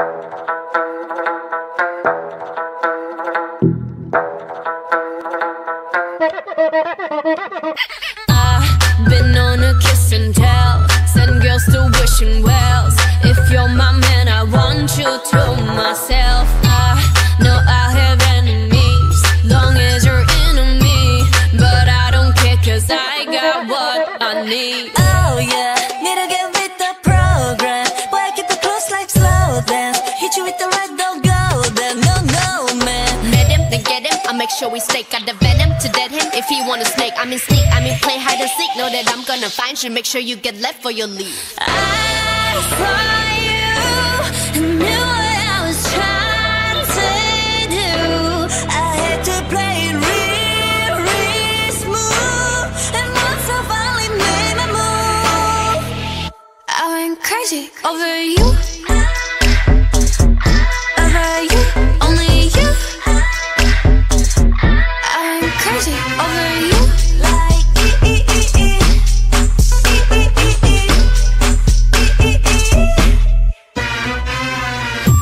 I've been on a kiss and girls to wishing wells. If you're my man, I want you to myself. I know I have enemies, long as you're enemy. But I don't care, cause I got what I need. Oh yeah, Hit you with the right, don't go there. No, no, man. Met him, then get him. I make sure we stake out the venom to dead him. If he wanna snake, I mean sneak, I mean play hide and seek. Know that I'm gonna find you. Make sure you get left for your leave. I saw you knew what I was trying to do. I had to play it real, real smooth. And once I finally made my move, I went crazy over you.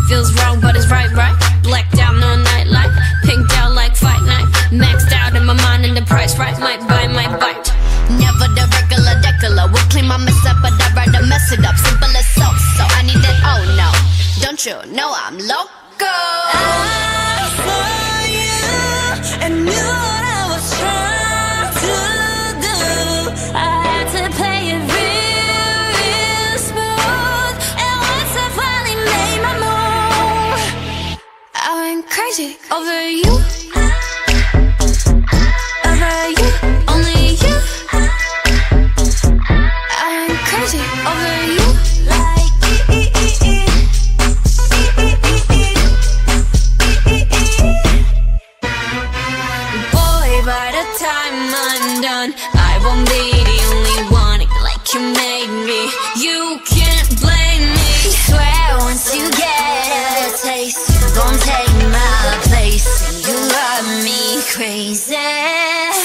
Feels wrong, but it's right, right. Blacked out, no nightlight. Pinked out like fight night. Maxed out in my mind, and the price right. Might buy, might bite. Never the regular decular. Will clean my mess up, but I'd rather mess it up. Simple as so. So I need that, oh no. Don't you know I'm loco? I saw you and knew crazy over you. Over you, only you. I went crazy over you. Like. Boy, by the time I'm done, I won't be the only one like you made me. You crazy.